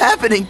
happening?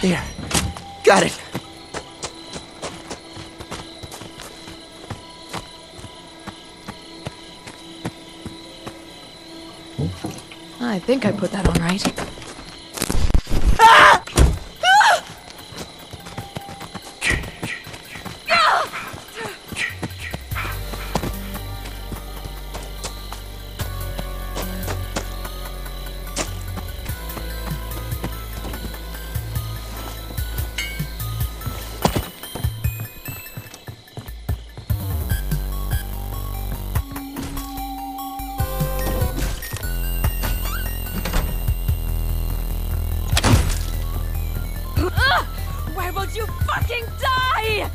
There. Got it. I think I put that on right. you fucking die!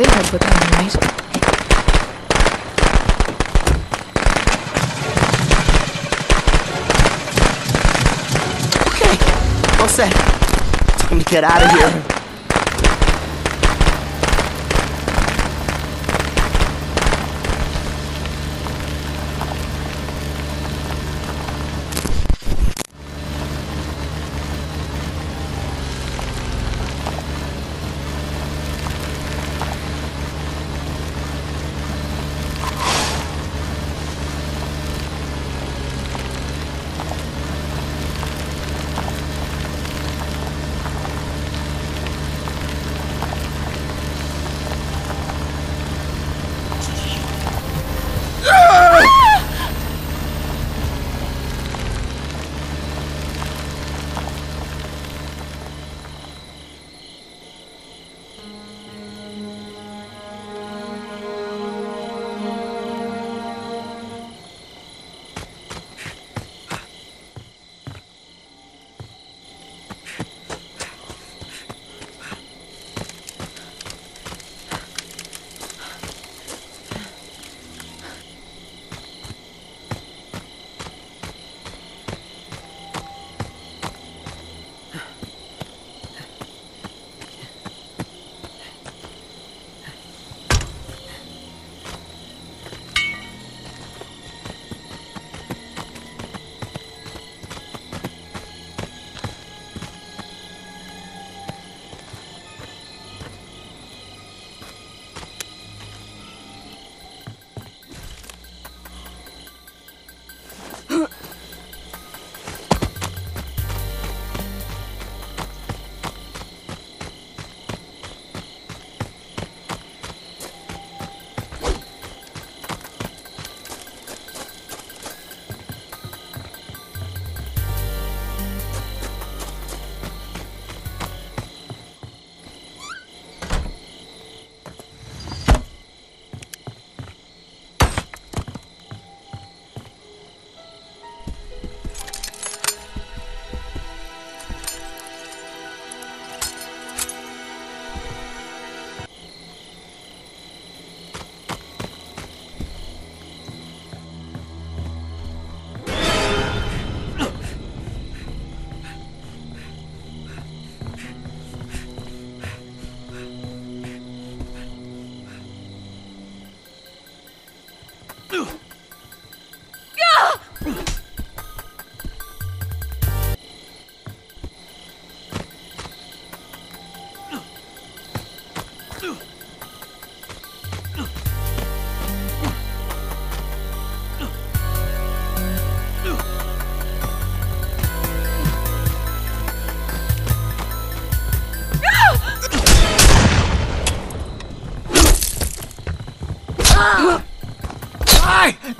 I put that right. Okay, all set. Time to get out of here.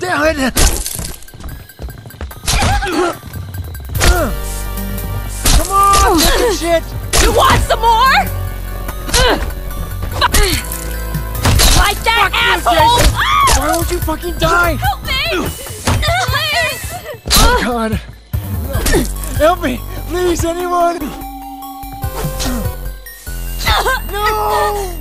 It! Come on, shit! You want some more? Like that, asshole! Ah! Why won't you fucking die? Help me! Please! Oh God! Help me, please, anyone! No!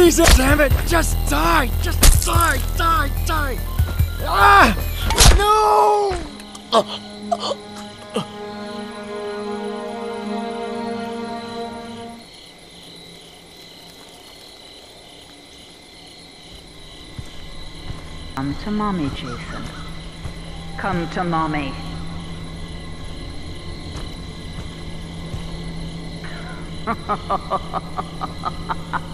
Please! Damn it! Just die! Just die! Die! Die! Ah! No! Come to mommy, Jason. Come to mommy.